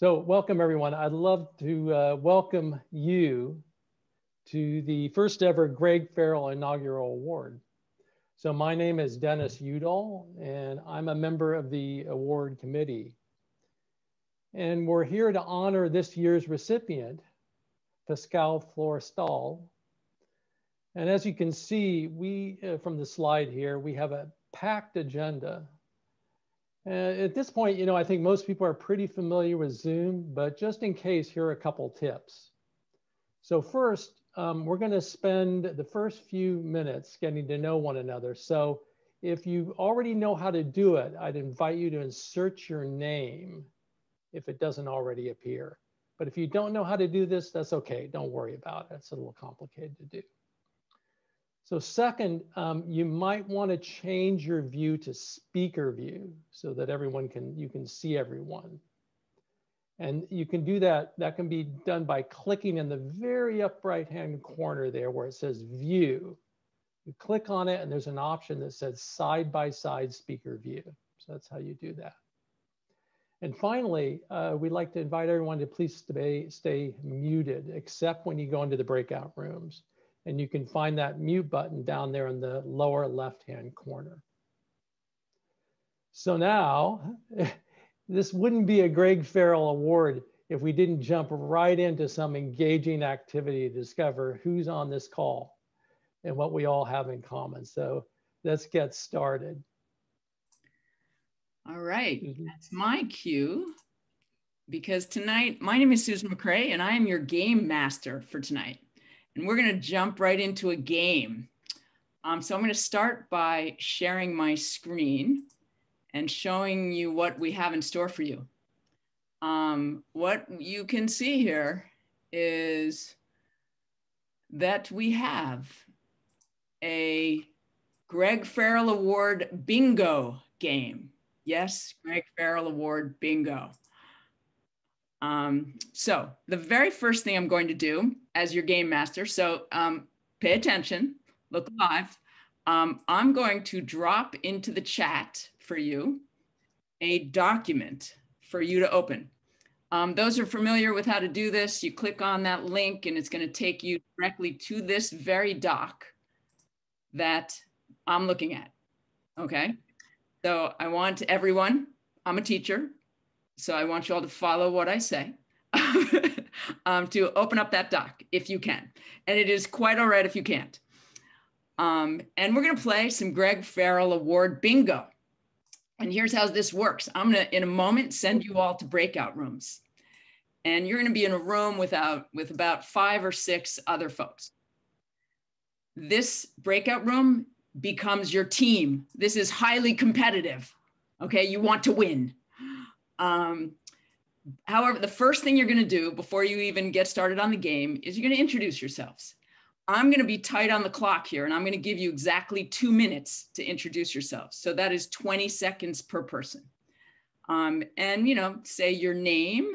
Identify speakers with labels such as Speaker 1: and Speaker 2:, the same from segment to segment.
Speaker 1: So welcome everyone. I'd love to uh, welcome you to the first ever Greg Farrell Inaugural Award. So my name is Dennis Udall and I'm a member of the award committee. And we're here to honor this year's recipient, Pascal Florestal. And as you can see, we, uh, from the slide here, we have a packed agenda uh, at this point, you know, I think most people are pretty familiar with Zoom, but just in case, here are a couple tips. So first, um, we're gonna spend the first few minutes getting to know one another. So if you already know how to do it, I'd invite you to insert your name if it doesn't already appear. But if you don't know how to do this, that's okay. Don't worry about it. It's a little complicated to do. So second, um, you might want to change your view to speaker view so that everyone can, you can see everyone. And you can do that, that can be done by clicking in the very up right hand corner there where it says view. You click on it and there's an option that says side by side speaker view. So that's how you do that. And finally, uh, we'd like to invite everyone to please stay, stay muted, except when you go into the breakout rooms. And you can find that mute button down there in the lower left-hand corner. So now, this wouldn't be a Greg Farrell Award if we didn't jump right into some engaging activity to discover who's on this call and what we all have in common. So let's get started.
Speaker 2: All right, mm-hmm. that's my cue because tonight, my name is Susan McCrae and I am your game master for tonight and we're going to jump right into a game. Um, so I'm going to start by sharing my screen and showing you what we have in store for you. Um, what you can see here is that we have a Greg Farrell Award bingo game. Yes, Greg Farrell Award bingo. Um, so the very first thing I'm going to do as your game master, so um, pay attention, look live. Um, I'm going to drop into the chat for you a document for you to open. Um, those are familiar with how to do this. You click on that link and it's going to take you directly to this very doc that I'm looking at. Okay. So I want everyone, I'm a teacher. So I want you all to follow what I say. um, to open up that doc if you can. And it is quite all right if you can't. Um, and we're going to play some Greg Farrell Award bingo. And here's how this works I'm going to, in a moment, send you all to breakout rooms. And you're going to be in a room without, with about five or six other folks. This breakout room becomes your team. This is highly competitive. Okay, you want to win. Um, however, the first thing you're going to do before you even get started on the game is you're going to introduce yourselves. I'm going to be tight on the clock here, and I'm going to give you exactly two minutes to introduce yourselves. So that is 20 seconds per person. Um, and, you know, say your name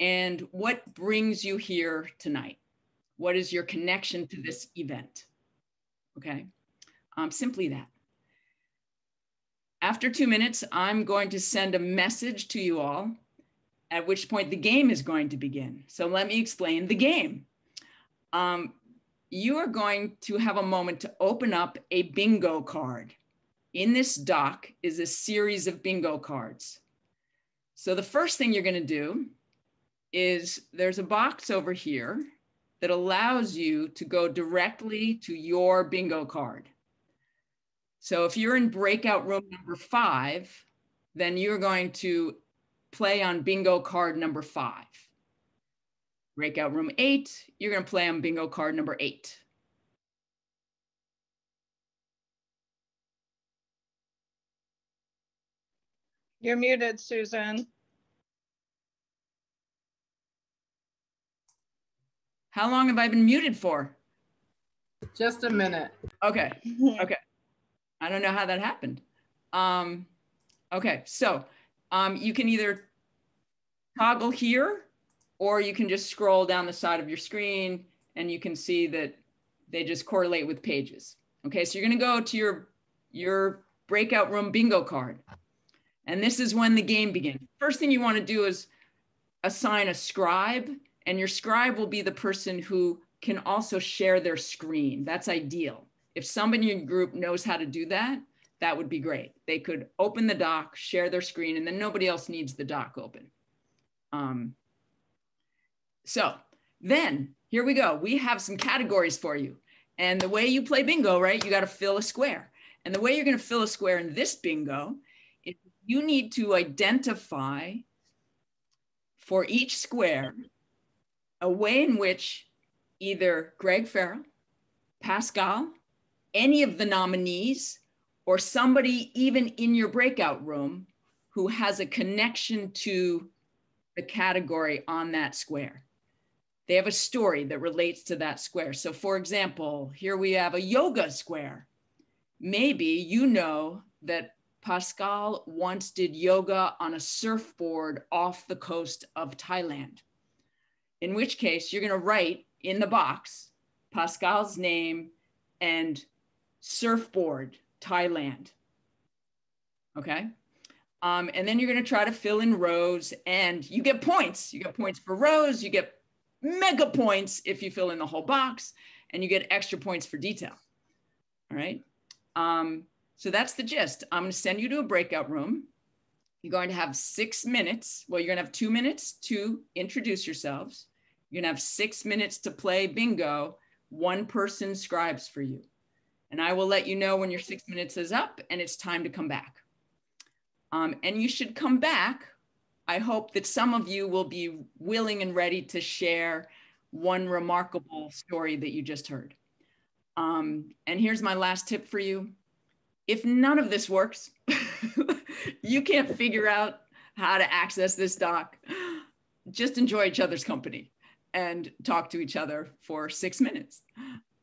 Speaker 2: and what brings you here tonight. What is your connection to this event? Okay, um, simply that. After two minutes, I'm going to send a message to you all, at which point the game is going to begin. So let me explain the game. Um, you are going to have a moment to open up a bingo card. In this doc is a series of bingo cards. So the first thing you're going to do is there's a box over here that allows you to go directly to your bingo card. So if you're in breakout room number five, then you're going to play on bingo card number five. Breakout room eight, you're going to play on bingo card number eight.
Speaker 3: You're muted, Susan.
Speaker 2: How long have I been muted for?
Speaker 3: Just a minute.
Speaker 2: Okay. Okay. I don't know how that happened. Um, okay, so um, you can either toggle here or you can just scroll down the side of your screen and you can see that they just correlate with pages. Okay, so you're gonna go to your, your breakout room bingo card. And this is when the game begins. First thing you wanna do is assign a scribe, and your scribe will be the person who can also share their screen. That's ideal. If somebody in your group knows how to do that, that would be great. They could open the doc, share their screen, and then nobody else needs the doc open. Um, so then here we go. We have some categories for you. And the way you play bingo, right, you got to fill a square. And the way you're going to fill a square in this bingo is you need to identify for each square a way in which either Greg Farrell, Pascal, any of the nominees, or somebody even in your breakout room who has a connection to the category on that square. They have a story that relates to that square. So, for example, here we have a yoga square. Maybe you know that Pascal once did yoga on a surfboard off the coast of Thailand. In which case, you're going to write in the box Pascal's name and surfboard Thailand. Okay. Um, and then you're going to try to fill in rows and you get points. You get points for rows, you get mega points if you fill in the whole box, and you get extra points for detail. All right. Um, so that's the gist. I'm going to send you to a breakout room. You're going to have six minutes. Well, you're going to have two minutes to introduce yourselves. You're going to have six minutes to play bingo. One person scribes for you. And I will let you know when your six minutes is up and it's time to come back. Um, and you should come back. I hope that some of you will be willing and ready to share one remarkable story that you just heard. Um, and here's my last tip for you. If none of this works, you can't figure out how to access this doc, just enjoy each other's company and talk to each other for six minutes.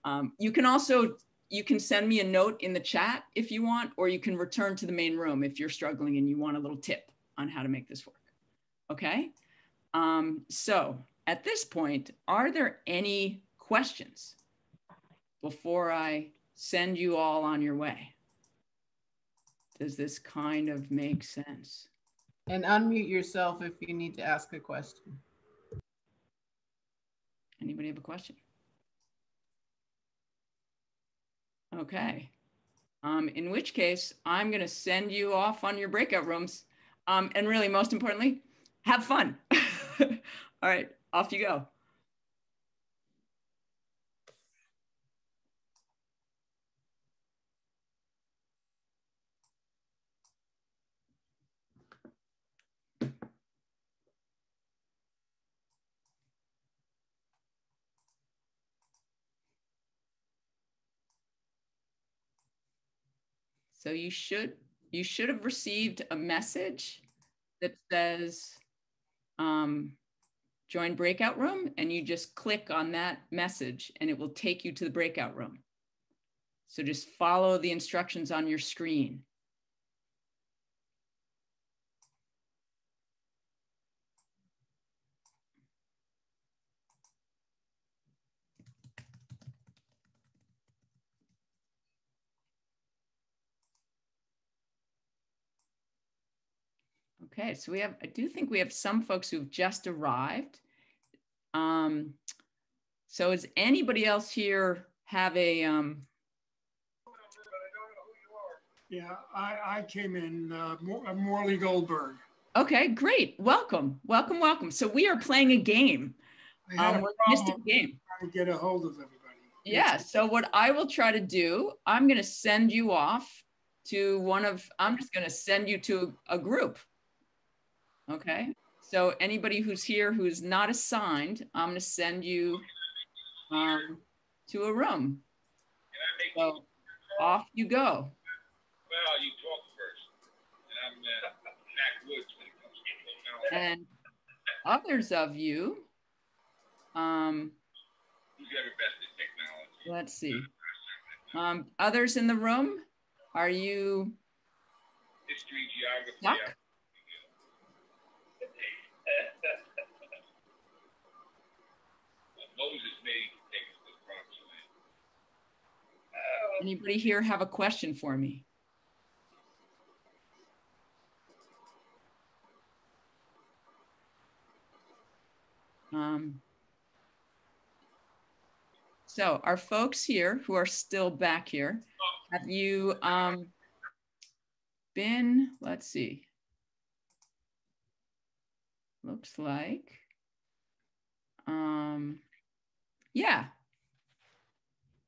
Speaker 2: Um, you can also you can send me a note in the chat if you want, or you can return to the main room if you're struggling and you want a little tip on how to make this work. Okay. Um, so at this point, are there any questions before I send you all on your way? Does this kind of make sense?
Speaker 3: And unmute yourself if you need to ask a question.
Speaker 2: Anybody have a question? Okay. Um, in which case, I'm going to send you off on your breakout rooms. Um, and really, most importantly, have fun. All right, off you go. So you should you should have received a message that says um, join breakout room and you just click on that message and it will take you to the breakout room. So just follow the instructions on your screen. Okay, so we have, I do think we have some folks who've just arrived. Um, so is anybody else here have a, um,
Speaker 4: Yeah, I, I came in, uh, Morley Goldberg.
Speaker 2: Okay, great. Welcome, welcome, welcome. So we are playing a game.
Speaker 4: I had
Speaker 2: Um,
Speaker 4: a problem
Speaker 2: game.
Speaker 4: trying to get a hold of everybody.
Speaker 2: Yeah. So what I will try to do, I'm going to send you off to one of. I'm just going to send you to a group. Okay. So anybody who's here who's not assigned, I'm going to send you um, to a room. So off you go.
Speaker 5: Well, you talk first. And I'm uh, Mac Woods when it comes to getting
Speaker 2: And others of you, um,
Speaker 5: Who's ever best at technology?
Speaker 2: let's see. Um, others in the room, are you
Speaker 5: History, geography.
Speaker 2: stuck?
Speaker 5: Moses made to take us to the promised land.
Speaker 2: Anybody here have a question for me? Um, so our folks here who are still back here, have you um, been, let's see. Looks like, um, yeah.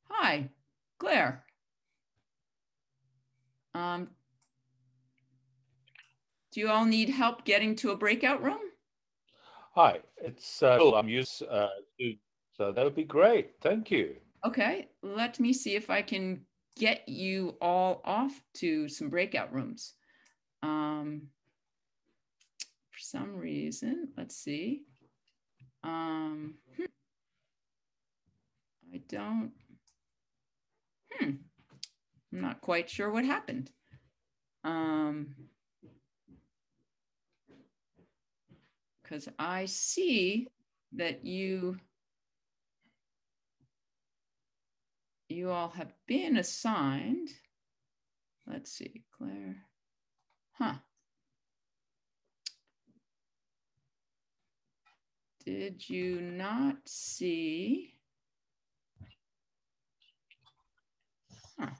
Speaker 2: Hi, Claire. Um, do you all need help getting to a breakout room?
Speaker 6: Hi, it's uh, Phil. I'm used uh, to, so that would be great. Thank you.
Speaker 2: Okay, let me see if I can get you all off to some breakout rooms. Um, for some reason, let's see. Um, hmm. I don't, hmm, I'm not quite sure what happened. Um, because I see that you you all have been assigned. Let's see, Claire. Huh. Did you not see? Huh.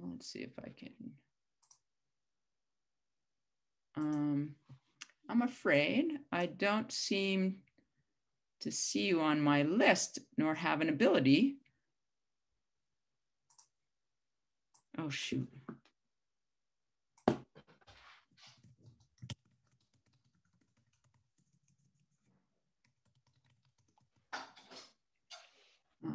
Speaker 2: Let's see if I can. Um, I'm afraid I don't seem to see you on my list nor have an ability. Oh, shoot. Uh,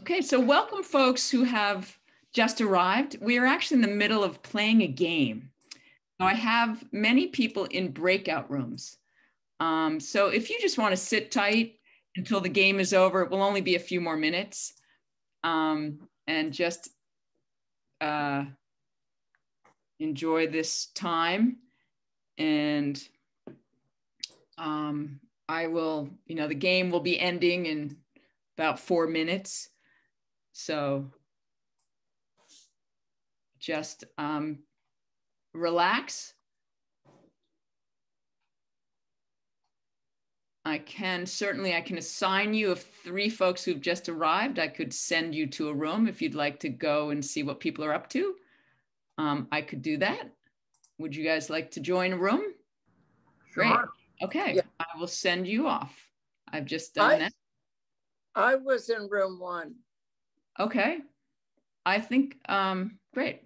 Speaker 2: Okay, so welcome folks who have just arrived. We are actually in the middle of playing a game. Now, I have many people in breakout rooms. Um, so if you just want to sit tight until the game is over, it will only be a few more minutes. Um, and just uh, enjoy this time. And um, I will, you know, the game will be ending in about four minutes. So just um, relax. I can certainly, I can assign you of three folks who've just arrived. I could send you to a room if you'd like to go and see what people are up to. Um, I could do that. Would you guys like to join a room? Great.
Speaker 7: Sure.
Speaker 2: Okay,
Speaker 7: Yeah.
Speaker 2: I will send you off. I've just done
Speaker 7: I-
Speaker 2: that.
Speaker 7: I was in room one.
Speaker 2: Okay. I think, um, great.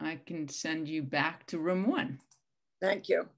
Speaker 2: I can send you back to room one.
Speaker 7: Thank you.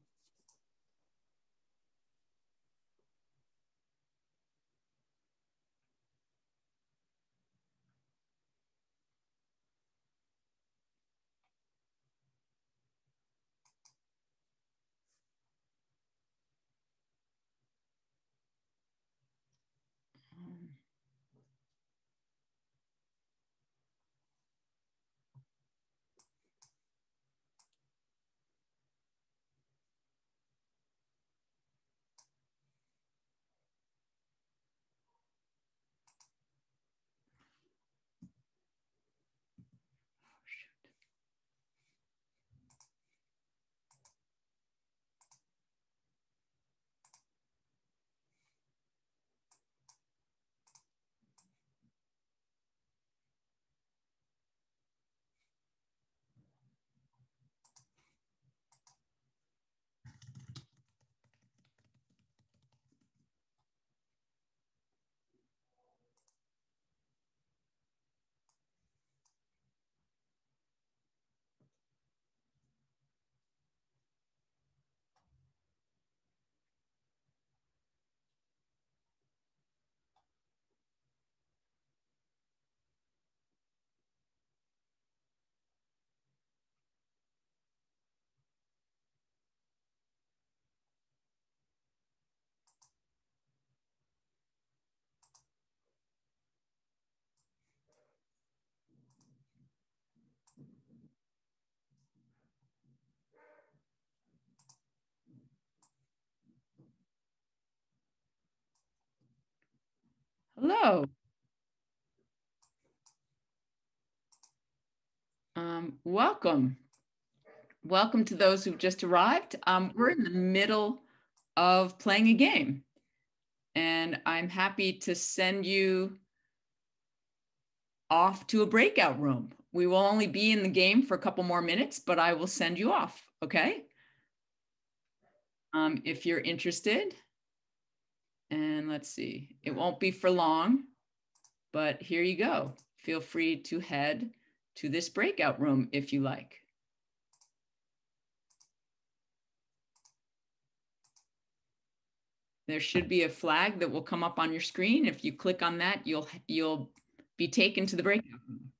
Speaker 2: Hello. Um, welcome. Welcome to those who've just arrived. Um, we're in the middle of playing a game, and I'm happy to send you off to a breakout room. We will only be in the game for a couple more minutes, but I will send you off, okay? Um, if you're interested. And let's see, it won't be for long, but here you go. Feel free to head to this breakout room if you like. There should be a flag that will come up on your screen. If you click on that, you'll, you'll be taken to the breakout room.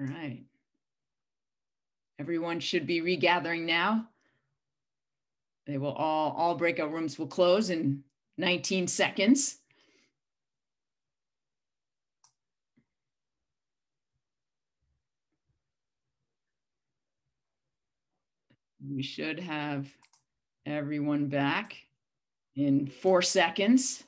Speaker 2: All right. Everyone should be regathering now. They will all, all breakout rooms will close in 19 seconds. We should have everyone back in four seconds.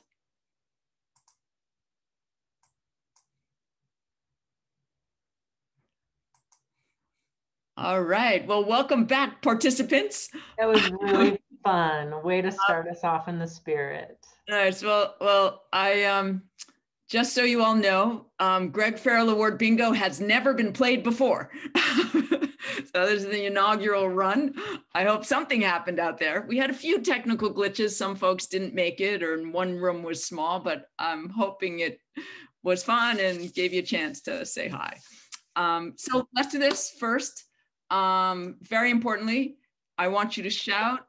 Speaker 2: All right. Well, welcome back, participants.
Speaker 8: That was really fun. Way to start us off in the spirit.
Speaker 2: Nice. Well, well, I um just so you all know, um, Greg Farrell Award Bingo has never been played before. so this is the inaugural run. I hope something happened out there. We had a few technical glitches. Some folks didn't make it, or one room was small, but I'm hoping it was fun and gave you a chance to say hi. Um, so let's do this first. Um, very importantly, I want you to shout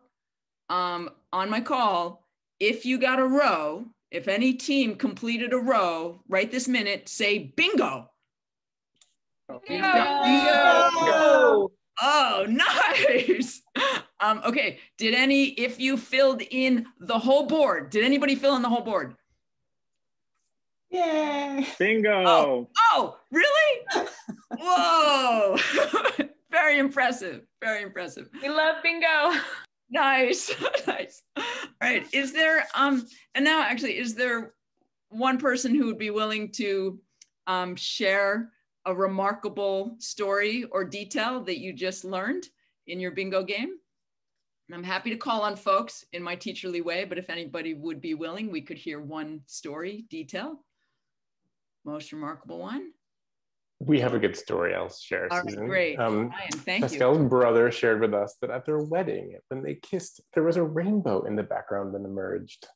Speaker 2: um, on my call if you got a row, if any team completed a row right this minute, say bingo.
Speaker 8: Bingo. bingo.
Speaker 2: Oh, nice. Um, okay. Did any, if you filled in the whole board, did anybody fill in the whole board?
Speaker 8: Yay.
Speaker 9: Bingo.
Speaker 2: Oh, oh really? Whoa. very impressive. Very impressive.
Speaker 8: We love bingo.
Speaker 2: Nice. nice. All right. Is there um and now actually is there one person who would be willing to um share a remarkable story or detail that you just learned in your bingo game? And I'm happy to call on folks in my teacherly way, but if anybody would be willing, we could hear one story detail. Most remarkable one.
Speaker 9: We have a good story I'll share,
Speaker 2: All right,
Speaker 9: Susan.
Speaker 2: great.
Speaker 9: Um,
Speaker 2: Ryan, thank you.
Speaker 9: Pascal's
Speaker 2: you.
Speaker 9: brother shared with us that at their wedding, when they kissed, there was a rainbow in the background that emerged.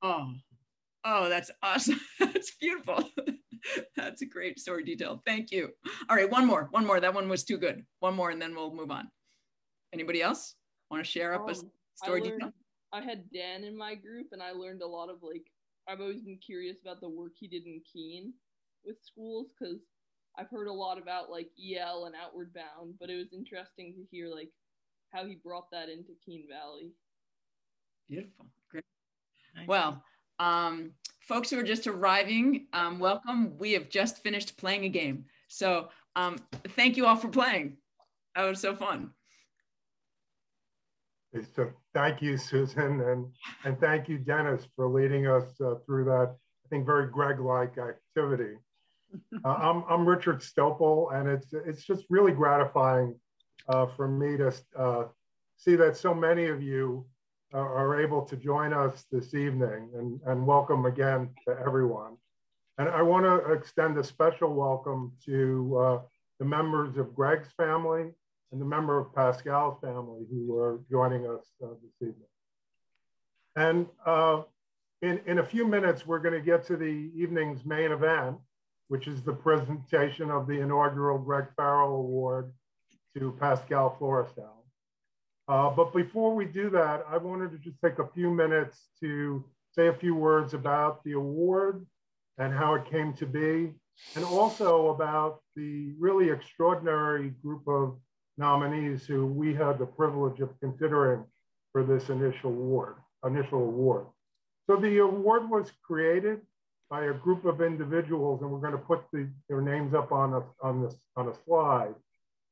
Speaker 2: Oh, oh, that's awesome. that's beautiful. that's a great story detail. Thank you. All right, one more, one more. That one was too good. One more, and then we'll move on. Anybody else want to share up a
Speaker 10: Um,
Speaker 2: story
Speaker 10: I learned,
Speaker 2: detail?
Speaker 10: I had Dan in my group, and I learned a lot of like. I've always been curious about the work he did in Keene with schools because I've heard a lot about like EL and Outward Bound, but it was interesting to hear like how he brought that into Keene Valley.
Speaker 2: Beautiful. Great. Well, um, folks who are just arriving, um, welcome. We have just finished playing a game. So um, thank you all for playing. That was so fun.
Speaker 11: So thank you, Susan, and, and thank you, Dennis, for leading us uh, through that, I think, very Greg-like activity. Uh, I'm, I'm Richard Stopol, and it's, it's just really gratifying uh, for me to uh, see that so many of you are able to join us this evening, and, and welcome again to everyone. And I want to extend a special welcome to uh, the members of Greg's family and the member of Pascal's family who are joining us uh, this evening. And uh, in, in a few minutes, we're going to get to the evening's main event, which is the presentation of the inaugural Greg Farrell Award to Pascal Florestal. Uh, but before we do that, I wanted to just take a few minutes to say a few words about the award and how it came to be, and also about the really extraordinary group of nominees who we had the privilege of considering for this initial award. Initial award. So the award was created by a group of individuals, and we're going to put the, their names up on a, on, this, on a slide,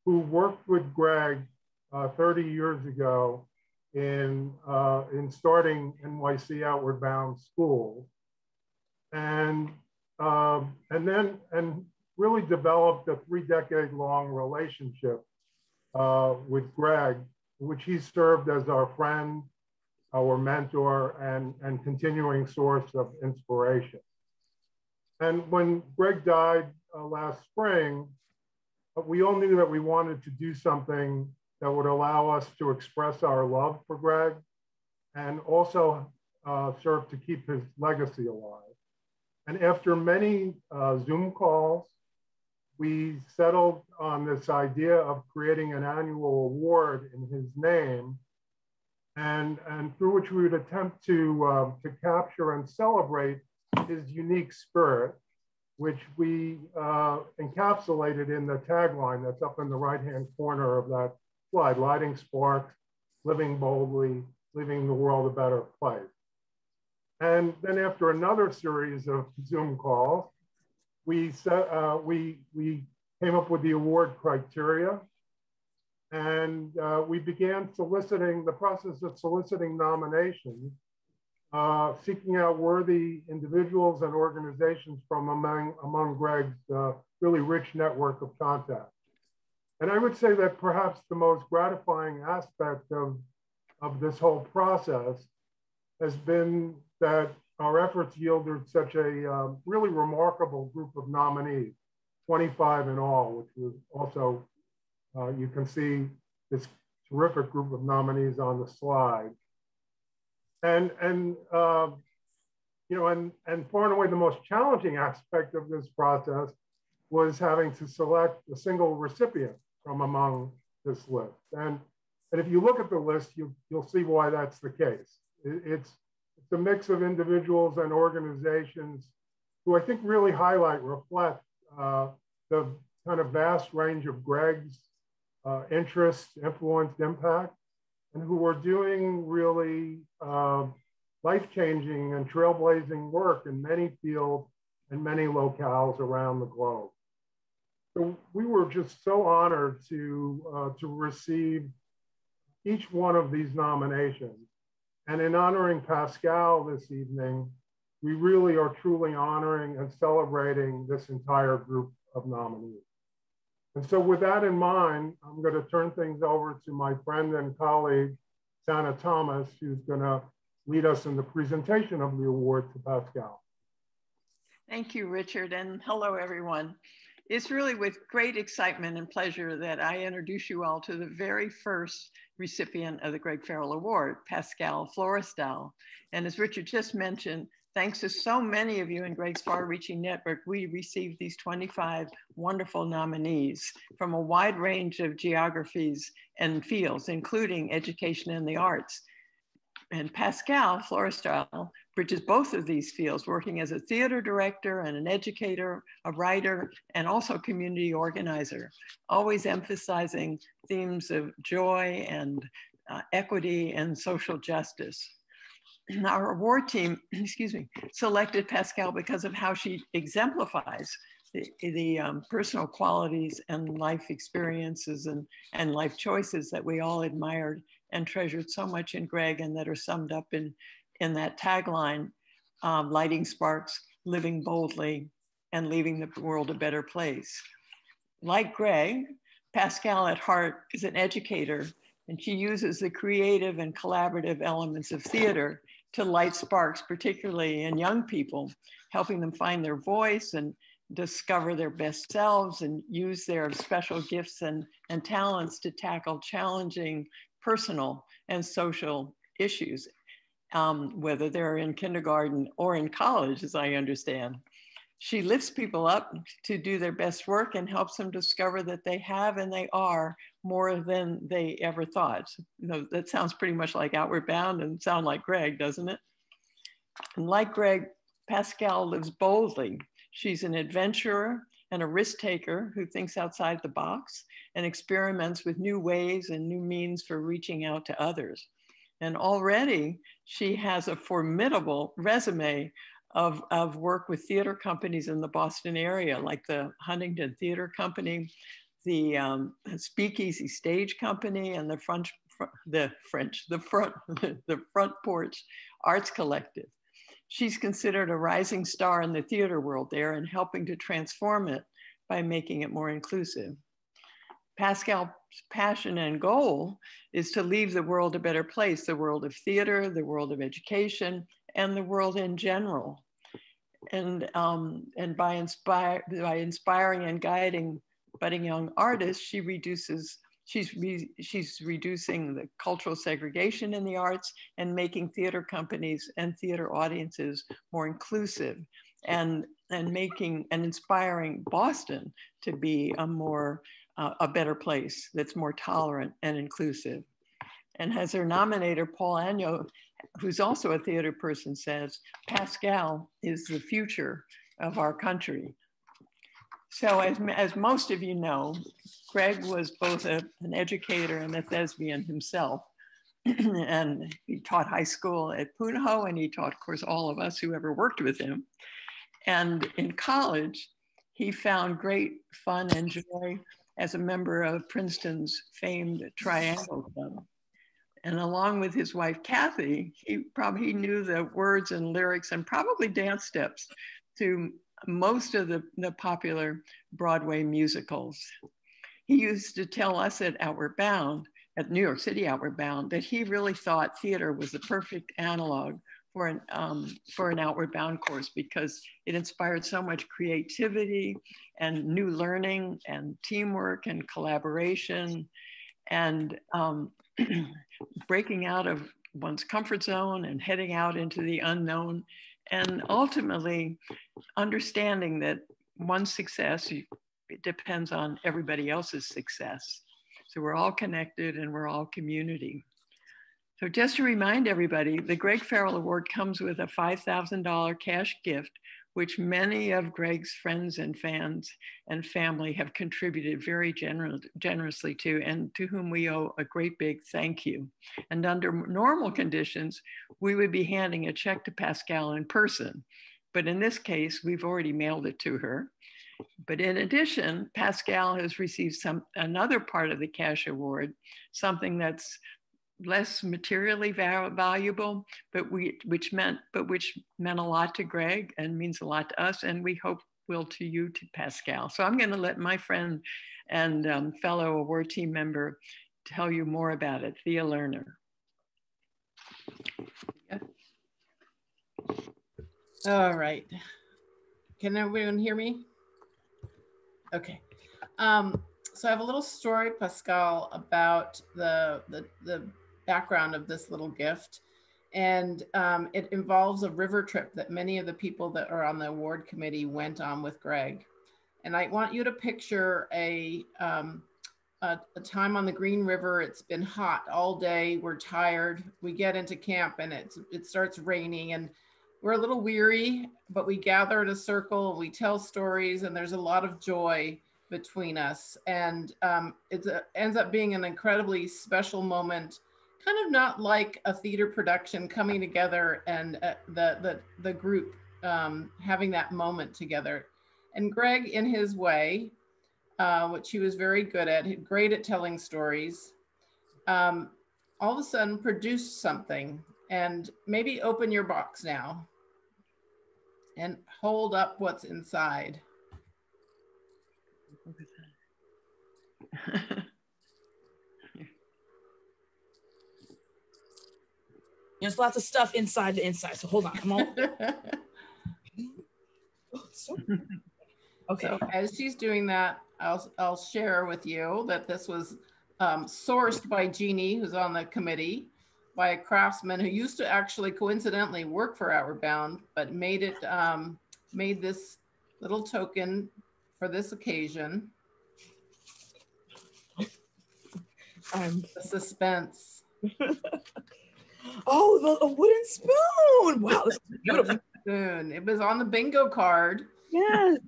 Speaker 11: who worked with Greg uh, 30 years ago in, uh, in starting NYC Outward Bound School, And, um, and then, and really developed a three decade long relationship uh, with Greg, which he served as our friend, our mentor, and, and continuing source of inspiration. And when Greg died uh, last spring, uh, we all knew that we wanted to do something that would allow us to express our love for Greg and also uh, serve to keep his legacy alive. And after many uh, Zoom calls we settled on this idea of creating an annual award in his name and, and through which we would attempt to, uh, to capture and celebrate his unique spirit, which we uh, encapsulated in the tagline that's up in the right-hand corner of that slide, lighting sparks, living boldly, leaving the world a better place. And then after another series of Zoom calls, we, set, uh, we, we came up with the award criteria and uh, we began soliciting, the process of soliciting nominations, uh, seeking out worthy individuals and organizations from among, among Greg's uh, really rich network of contacts. And I would say that perhaps the most gratifying aspect of, of this whole process has been that our efforts yielded such a um, really remarkable group of nominees, 25 in all, which was also, uh, you can see this terrific group of nominees on the slide. And, and uh, you know, and, and far and away the most challenging aspect of this process was having to select a single recipient from among this list. And, and if you look at the list, you, you'll see why that's the case. It, it's, it's a mix of individuals and organizations who I think really highlight, reflect uh, the kind of vast range of Greg's uh, interests, influence, impact, and who are doing really uh, life-changing and trailblazing work in many fields and many locales around the globe. So we were just so honored to, uh, to receive each one of these nominations and in honoring Pascal this evening, we really are truly honoring and celebrating this entire group of nominees. And so with that in mind, I'm going to turn things over to my friend and colleague, Sana Thomas, who's going to lead us in the presentation of the award to Pascal.
Speaker 12: Thank you, Richard, and hello, everyone. It's really with great excitement and pleasure that I introduce you all to the very first recipient of the Greg Farrell Award, Pascal Florestal. And as Richard just mentioned, thanks to so many of you in Greg's far reaching network, we received these 25 wonderful nominees from a wide range of geographies and fields, including education and the arts. And Pascal Florestal bridges both of these fields, working as a theater director and an educator, a writer, and also community organizer, always emphasizing themes of joy and uh, equity and social justice. our award team, excuse me, selected Pascal because of how she exemplifies the, the um, personal qualities and life experiences and, and life choices that we all admired and treasured so much in Greg and that are summed up in, in that tagline, um, lighting sparks, living boldly, and leaving the world a better place. Like Greg, Pascal at heart is an educator and she uses the creative and collaborative elements of theater to light sparks, particularly in young people, helping them find their voice and discover their best selves and use their special gifts and, and talents to tackle challenging personal and social issues, um, whether they're in kindergarten or in college, as I understand. She lifts people up to do their best work and helps them discover that they have and they are more than they ever thought. You know, that sounds pretty much like Outward Bound and sound like Greg, doesn't it? And like Greg, Pascal lives boldly. She's an adventurer and a risk taker who thinks outside the box and experiments with new ways and new means for reaching out to others. And already she has a formidable resume of, of work with theater companies in the Boston area, like the Huntington Theater Company, the um, Speakeasy Stage Company, and the French, the French, the front, the Front Porch Arts Collective. She's considered a rising star in the theater world there and helping to transform it by making it more inclusive. Pascal's passion and goal is to leave the world a better place, the world of theater, the world of education, and the world in general. And, um, and by, inspire, by inspiring and guiding budding young artists, she reduces, she's, re, she's reducing the cultural segregation in the arts and making theater companies and theater audiences more inclusive and, and making and inspiring Boston to be a more, uh, a better place that's more tolerant and inclusive. And has her nominator, Paul Agno, who's also a theater person, says, Pascal is the future of our country. So as, as most of you know, Greg was both a, an educator and a thespian himself. and he taught high school at Punahou and he taught, of course, all of us who ever worked with him. And in college, he found great fun and joy as a member of Princeton's famed Triangle Club and along with his wife Kathy, he probably knew the words and lyrics and probably dance steps to most of the, the popular Broadway musicals. He used to tell us at Outward Bound, at New York City Outward Bound, that he really thought theater was the perfect analog for an, um, for an Outward Bound course because it inspired so much creativity and new learning and teamwork and collaboration. And um, breaking out of one's comfort zone and heading out into the unknown and ultimately understanding that one's success depends on everybody else's success. So we're all connected and we're all community. So just to remind everybody the greg farrell award comes with a $5000 cash gift which many of Greg's friends and fans and family have contributed very gener- generously to, and to whom we owe a great big thank you. And under normal conditions, we would be handing a check to Pascal in person. But in this case, we've already mailed it to her. But in addition, Pascal has received some another part of the cash award, something that's less materially valuable, but we, which meant, but which meant a lot to Greg and means a lot to us, and we hope will to you, to Pascal. So I'm going to let my friend and um, fellow award team member tell you more about it, Thea Lerner.
Speaker 3: Yeah. All right. Can everyone hear me? Okay. Um, so I have a little story, Pascal, about the, the, the background of this little gift. And um, it involves a river trip that many of the people that are on the award committee went on with Greg. And I want you to picture a, um, a, a, time on the Green River. It's been hot all day. We're tired. We get into camp and it's, it starts raining and we're a little weary, but we gather in a circle, we tell stories, and there's a lot of joy between us. And um, it ends up being an incredibly special moment kind of not like a theater production coming together and uh, the, the, the group um, having that moment together. And Greg, in his way, uh, which he was very good at, great at telling stories, um, all of a sudden produced something. And maybe open your box now and hold up what's inside.
Speaker 13: There's lots of stuff inside the inside. So hold on. I'm all...
Speaker 3: okay. So as she's doing that, I'll, I'll share with you that this was um, sourced by Jeannie, who's on the committee, by a craftsman who used to actually coincidentally work for Outward Bound, but made it um, made this little token for this occasion. Um, the suspense.
Speaker 13: oh, the, a wooden spoon! Wow, this is beautiful.
Speaker 3: Spoon. It was on the bingo card.
Speaker 13: Yes.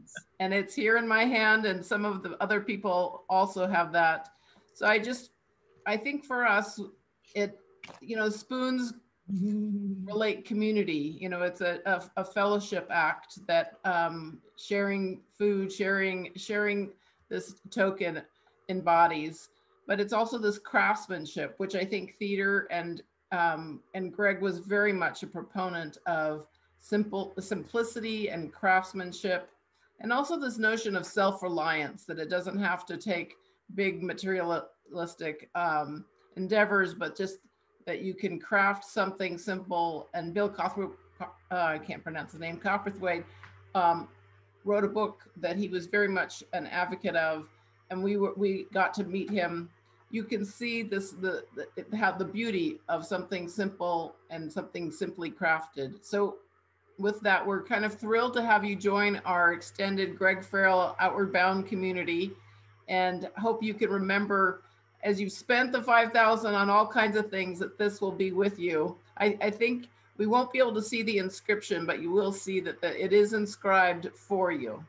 Speaker 3: and it's here in my hand, and some of the other people also have that. So I just, I think for us, it, you know, spoons relate community. You know, it's a, a, a fellowship act that um, sharing food, sharing, sharing this token embodies. But it's also this craftsmanship, which I think theater and um, and Greg was very much a proponent of simple simplicity and craftsmanship, and also this notion of self-reliance that it doesn't have to take big materialistic um, endeavors, but just that you can craft something simple. And Bill Cothworth, uh, I can't pronounce the name, Coperthwaite, um, wrote a book that he was very much an advocate of, and we were we got to meet him. You can see this the, the the beauty of something simple and something simply crafted. So with that, we're kind of thrilled to have you join our extended Greg Farrell Outward Bound community and hope you can remember as you've spent the 5000 on all kinds of things that this will be with you. I, I think we won't be able to see the inscription, but you will see that the, it is inscribed for you.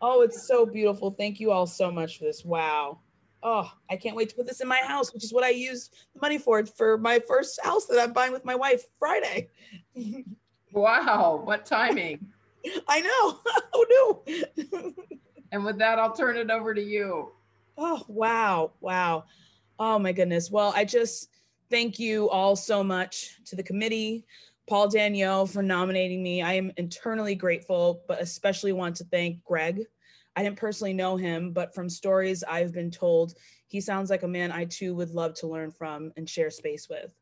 Speaker 13: Oh, it's so beautiful. Thank you all so much for this. Wow. Oh, I can't wait to put this in my house, which is what I used the money for for my first house that I'm buying with my wife Friday.
Speaker 3: wow, what timing.
Speaker 13: I know. Oh, Who knew?
Speaker 3: and with that, I'll turn it over to you.
Speaker 13: Oh, wow. Wow. Oh, my goodness. Well, I just thank you all so much to the committee, Paul Danielle for nominating me. I am internally grateful, but especially want to thank Greg. I didn't personally know him, but from stories I've been told, he sounds like a man I too would love to learn from and share space with.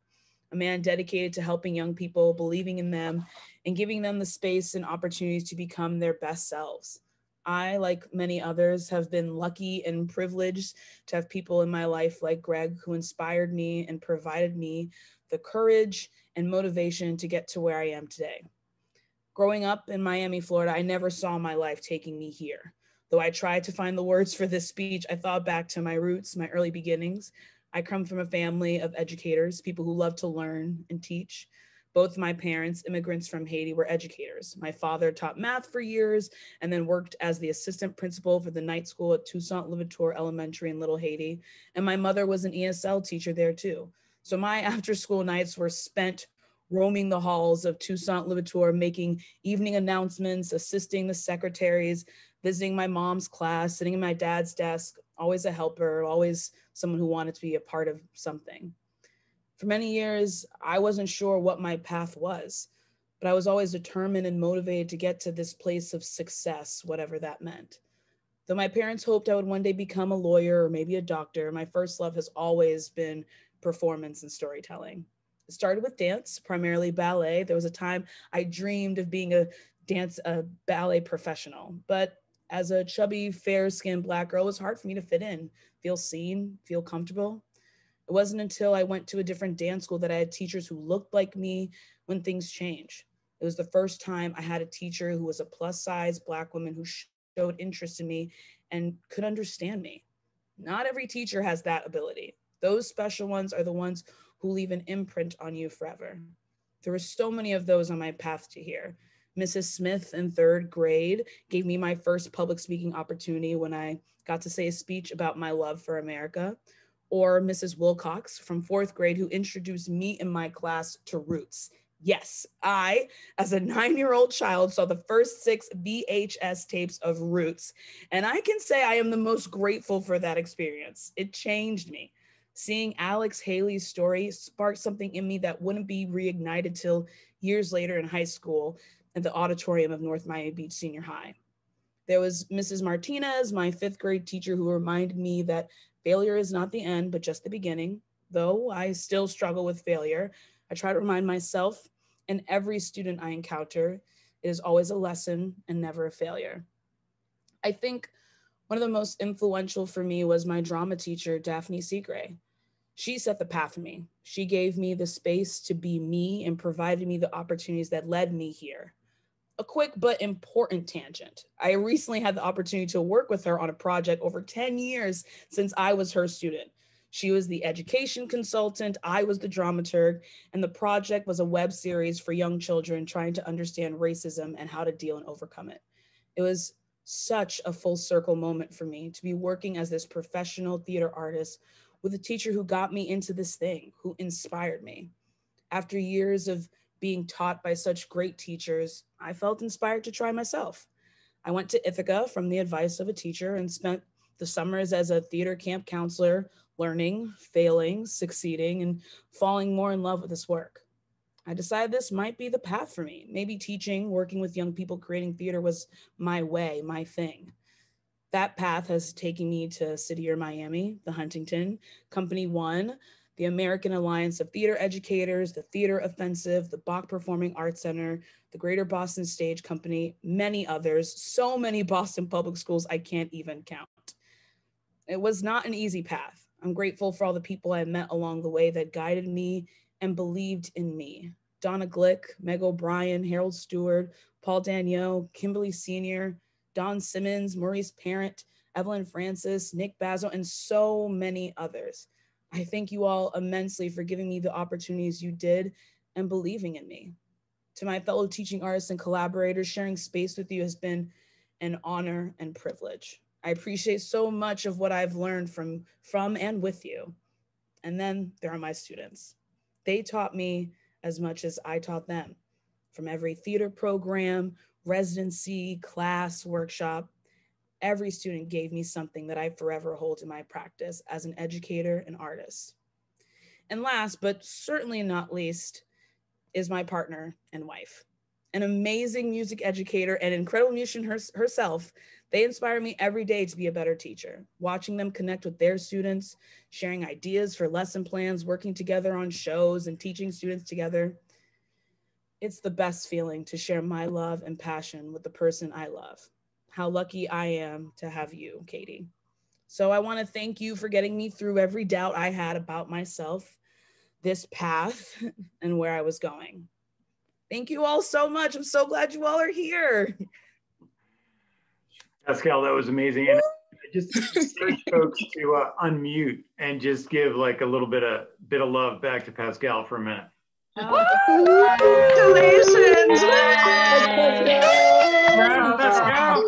Speaker 13: A man dedicated to helping young people, believing in them, and giving them the space and opportunities to become their best selves. I, like many others, have been lucky and privileged to have people in my life like Greg who inspired me and provided me the courage and motivation to get to where I am today. Growing up in Miami, Florida, I never saw my life taking me here. Though I tried to find the words for this speech, I thought back to my roots, my early beginnings. I come from a family of educators, people who love to learn and teach. Both my parents, immigrants from Haiti, were educators. My father taught math for years and then worked as the assistant principal for the night school at Toussaint Louverture Elementary in Little Haiti. And my mother was an ESL teacher there too. So my after school nights were spent roaming the halls of Toussaint Louverture, making evening announcements, assisting the secretaries, visiting my mom's class, sitting in my dad's desk, always a helper, always someone who wanted to be a part of something. For many years, I wasn't sure what my path was, but I was always determined and motivated to get to this place of success, whatever that meant. Though my parents hoped I would one day become a lawyer or maybe a doctor, my first love has always been performance and storytelling. It started with dance, primarily ballet. There was a time I dreamed of being a dance, a ballet professional, but as a chubby, fair skinned black girl, it was hard for me to fit in, feel seen, feel comfortable. It wasn't until I went to a different dance school that I had teachers who looked like me when things changed. It was the first time I had a teacher who was a plus size Black woman who showed interest in me and could understand me. Not every teacher has that ability. Those special ones are the ones who leave an imprint on you forever. There were so many of those on my path to here. Mrs. Smith in third grade gave me my first public speaking opportunity when I got to say a speech about my love for America. Or Mrs. Wilcox from fourth grade, who introduced me and my class to Roots. Yes, I, as a nine year old child, saw the first six VHS tapes of Roots. And I can say I am the most grateful for that experience. It changed me. Seeing Alex Haley's story sparked something in me that wouldn't be reignited till years later in high school at the auditorium of North Miami Beach Senior High. There was Mrs. Martinez, my fifth grade teacher, who reminded me that failure is not the end, but just the beginning. Though I still struggle with failure, I try to remind myself and every student I encounter it is always a lesson and never a failure. I think one of the most influential for me was my drama teacher, Daphne Segre. She set the path for me. She gave me the space to be me and provided me the opportunities that led me here a quick but important tangent. I recently had the opportunity to work with her on a project over 10 years since I was her student. She was the education consultant, I was the dramaturg, and the project was a web series for young children trying to understand racism and how to deal and overcome it. It was such a full circle moment for me to be working as this professional theater artist with a teacher who got me into this thing, who inspired me. After years of being taught by such great teachers, I felt inspired to try myself. I went to Ithaca from the advice of a teacher and spent the summers as a theater camp counselor, learning, failing, succeeding, and falling more in love with this work. I decided this might be the path for me. Maybe teaching, working with young people, creating theater was my way, my thing. That path has taken me to City Year Miami, the Huntington, Company One, the American Alliance of Theater Educators, the Theater Offensive, the Bach Performing Arts Center, the Greater Boston Stage Company, many others, so many Boston public schools I can't even count. It was not an easy path. I'm grateful for all the people I met along the way that guided me and believed in me. Donna Glick, Meg O'Brien, Harold Stewart, Paul Daniel, Kimberly Sr., Don Simmons, Maurice Parent, Evelyn Francis, Nick Bazo, and so many others. I thank you all immensely for giving me the opportunities you did and believing in me. To my fellow teaching artists and collaborators, sharing space with you has been an honor and privilege. I appreciate so much of what I've learned from, from and with you. And then there are my students. They taught me as much as I taught them. From every theater program, residency, class, workshop, every student gave me something that I forever hold in my practice as an educator and artist. And last, but certainly not least, is my partner and wife. An amazing music educator and incredible musician her herself, they inspire me every day to be a better teacher. Watching them connect with their students, sharing ideas for lesson plans, working together on shows, and teaching students together. It's the best feeling to share my love and passion with the person I love how lucky I am to have you, Katie. So I want to thank you for getting me through every doubt I had about myself, this path, and where I was going. Thank you all so much. I'm so glad you all are here.
Speaker 14: Pascal, that was amazing. And I just encourage folks to uh, unmute and just give like a little bit of bit of love back to Pascal for a minute.
Speaker 12: Congratulations!
Speaker 14: Pascal!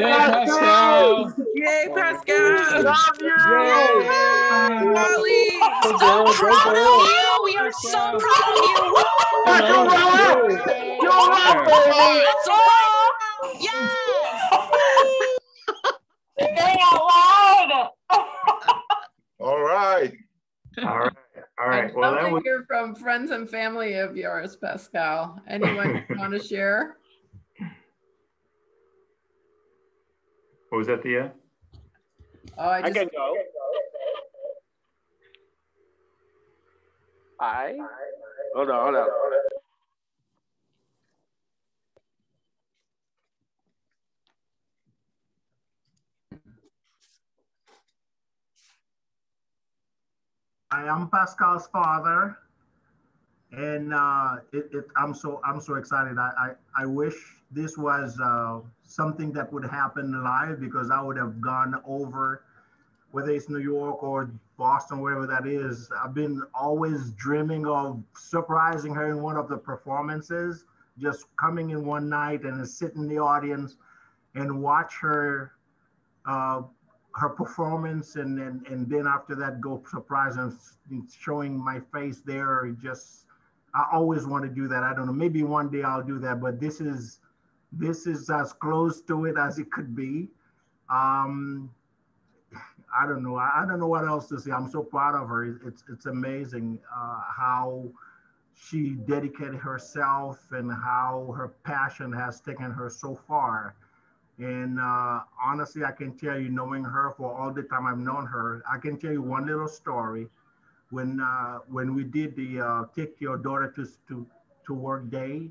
Speaker 1: Yay, Pascal!
Speaker 12: Yay, Pascal!
Speaker 14: Love you!
Speaker 12: Molly!
Speaker 1: So proud of
Speaker 15: you! We are so proud of you!
Speaker 14: You're welcome! You're welcome!
Speaker 15: Yes!
Speaker 8: Say out loud.
Speaker 16: All right.
Speaker 14: All right. All right.
Speaker 3: I'd
Speaker 14: Well,
Speaker 3: love to
Speaker 14: was
Speaker 3: hear from friends and family of yours, Pascal. Anyone want to share?
Speaker 14: what was that the uh?
Speaker 3: Oh, I
Speaker 6: I
Speaker 3: just
Speaker 6: can go. I. Hold on, hold on.
Speaker 17: I am Pascal's father, and uh, it, it, I'm so I'm so excited. I I, I wish this was uh, something that would happen live because I would have gone over, whether it's New York or Boston, wherever that is. I've been always dreaming of surprising her in one of the performances. just coming in one night and sit in the audience and watch her uh, her performance and, and and then after that go surprise and showing my face there just i always want to do that i don't know maybe one day i'll do that but this is this is as close to it as it could be um i don't know. I, I don't know what else to say. I'm so proud of her. It's it's amazing uh, how she dedicated herself and how her passion has taken her so far. And uh, honestly, I can tell you, knowing her for all the time I've known her, I can tell you one little story. When uh, when we did the uh, take your daughter to to to work day,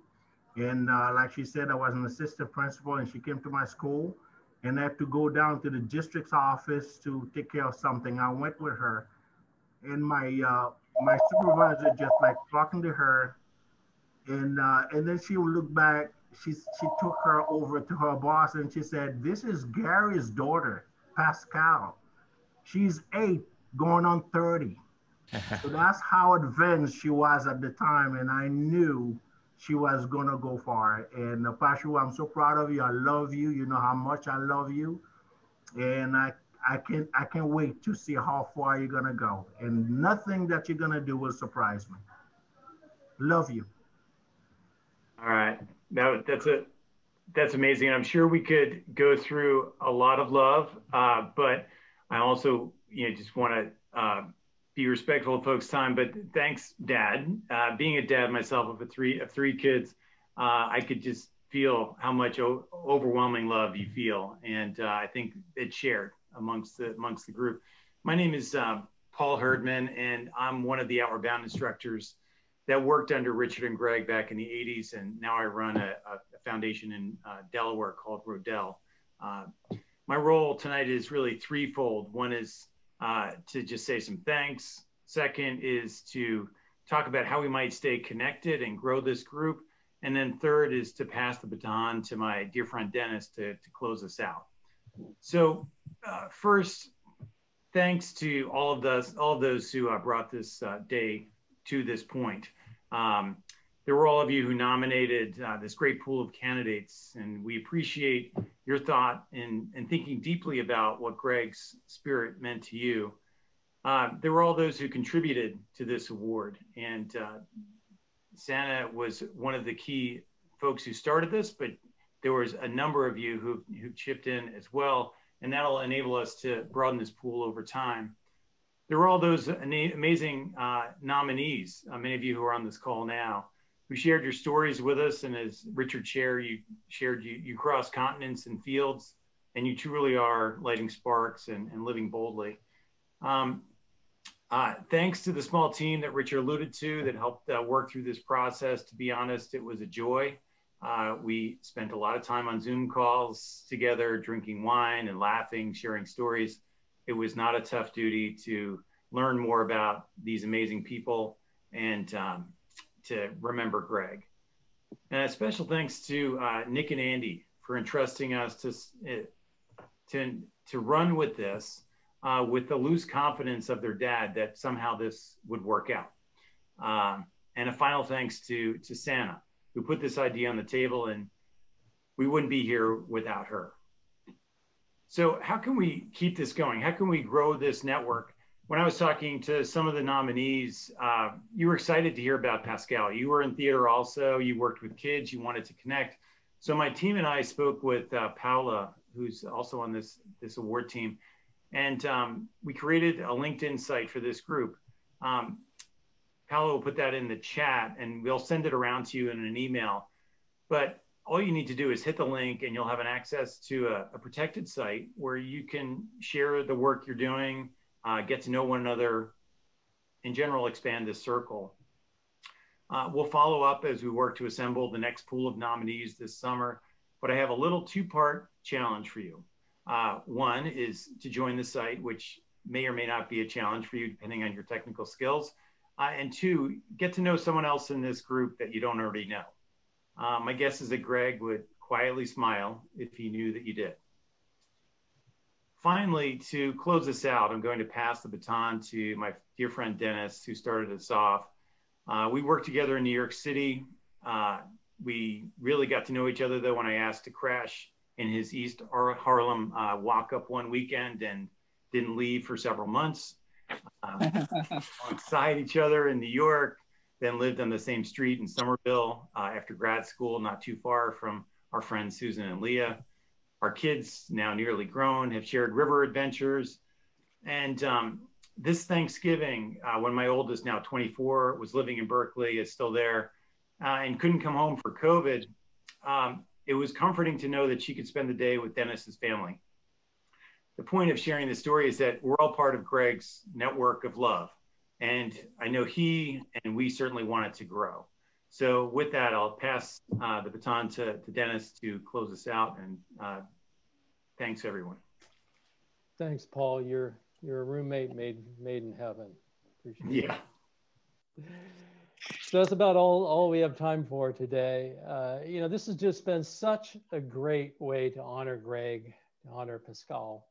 Speaker 17: and uh, like she said, I was an assistant principal, and she came to my school, and I had to go down to the district's office to take care of something. I went with her, and my uh, my supervisor just like talking to her, and uh, and then she would look back she she took her over to her boss and she said, "This is Gary's daughter, Pascal. She's eight, going on 30." so that's how advanced she was at the time, and I knew she was gonna go far. And uh, Pashu, I'm so proud of you. I love you. You know how much I love you, and I I can't I can't wait to see how far you're gonna go. And nothing that you're gonna do will surprise me. Love you.
Speaker 14: All right. Now that's a that's amazing. I'm sure we could go through a lot of love, uh, but I also you know just want to uh, be respectful of folks' time. But thanks, Dad. Uh, being a dad myself of a three of three kids, uh, I could just feel how much overwhelming love you feel, and uh, I think it's shared amongst the amongst the group. My name is uh, Paul Herdman, and I'm one of the Outward Bound instructors that worked under Richard and Greg back in the 80s, and now I run a, a foundation in uh, Delaware called Rodel. Uh, my role tonight is really threefold. One is uh, to just say some thanks. Second is to talk about how we might stay connected and grow this group. And then third is to pass the baton to my dear friend Dennis to, to close us out. So uh, first, thanks to all of those, all of those who uh, brought this uh, day to this point. Um, there were all of you who nominated uh, this great pool of candidates, and we appreciate your thought and, thinking deeply about what Greg's spirit meant to you. Uh, there were all those who contributed to this award, and uh, Santa was one of the key folks who started this, but there was a number of you who, who chipped in as well, and that'll enable us to broaden this pool over time there were all those amazing uh, nominees, uh, many of you who are on this call now, who shared your stories with us. And as Richard shared, you shared you, you cross continents and fields, and you truly are lighting sparks and, and living boldly. Um, uh, thanks to the small team that Richard alluded to that helped uh, work through this process. To be honest, it was a joy. Uh, we spent a lot of time on Zoom calls together, drinking wine and laughing, sharing stories it was not a tough duty to learn more about these amazing people and um, to remember Greg. And a special thanks to uh, Nick and Andy for entrusting us to, to, to run with this uh, with the loose confidence of their dad that somehow this would work out. Um, and a final thanks to, to Santa, who put this idea on the table, and we wouldn't be here without her. So how can we keep this going? How can we grow this network? When I was talking to some of the nominees, uh, you were excited to hear about Pascal. You were in theater also. You worked with kids. You wanted to connect. So my team and I spoke with uh, Paula, who's also on this this award team, and um, we created a LinkedIn site for this group. Um, Paula will put that in the chat, and we'll send it around to you in an email. But all you need to do is hit the link and you'll have an access to a, a protected site where you can share the work you're doing, uh, get to know one another, in general, expand this circle. Uh, we'll follow up as we work to assemble the next pool of nominees this summer, but I have a little two-part challenge for you. Uh, one is to join the site, which may or may not be a challenge for you depending on your technical skills. Uh, and two, get to know someone else in this group that you don't already know. Uh, my guess is that Greg would quietly smile if he knew that you did. Finally, to close this out, I'm going to pass the baton to my dear friend Dennis, who started us off. Uh, we worked together in New York City. Uh, we really got to know each other though when I asked to crash in his East Harlem uh, walk up one weekend and didn't leave for several months. Um, alongside each other in New York, then lived on the same street in Somerville uh, after grad school, not too far from our friends Susan and Leah. Our kids, now nearly grown, have shared river adventures. And um, this Thanksgiving, uh, when my oldest, now 24, was living in Berkeley, is still there, uh, and couldn't come home for COVID, um, it was comforting to know that she could spend the day with Dennis's family. The point of sharing this story is that we're all part of Greg's network of love. And I know he and we certainly want it to grow. So with that, I'll pass uh, the baton to, to, Dennis to close us out. And uh, thanks, everyone.
Speaker 1: Thanks, Paul. You're, you're a roommate made, made in heaven. Appreciate
Speaker 14: yeah.
Speaker 1: It. So that's about all, all we have time for today. Uh, you know, this has just been such a great way to honor Greg, to honor Pascal.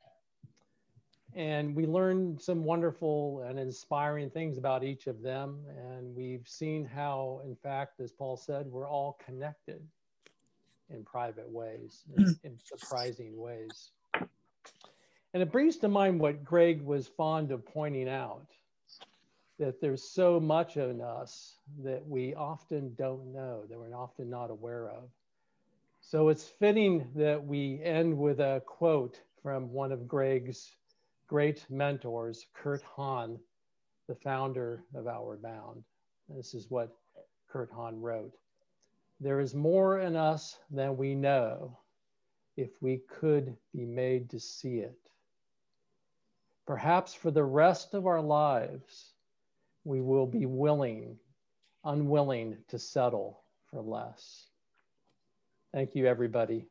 Speaker 1: And we learned some wonderful and inspiring things about each of them. And we've seen how, in fact, as Paul said, we're all connected in private ways, in, hmm. in surprising ways. And it brings to mind what Greg was fond of pointing out that there's so much in us that we often don't know, that we're often not aware of. So it's fitting that we end with a quote from one of Greg's great mentors, Kurt Hahn, the founder of Outward Bound. This is what Kurt Hahn wrote. There is more in us than we know if we could be made to see it. Perhaps for the rest of our lives, we will be willing, unwilling to settle for less. Thank you, everybody.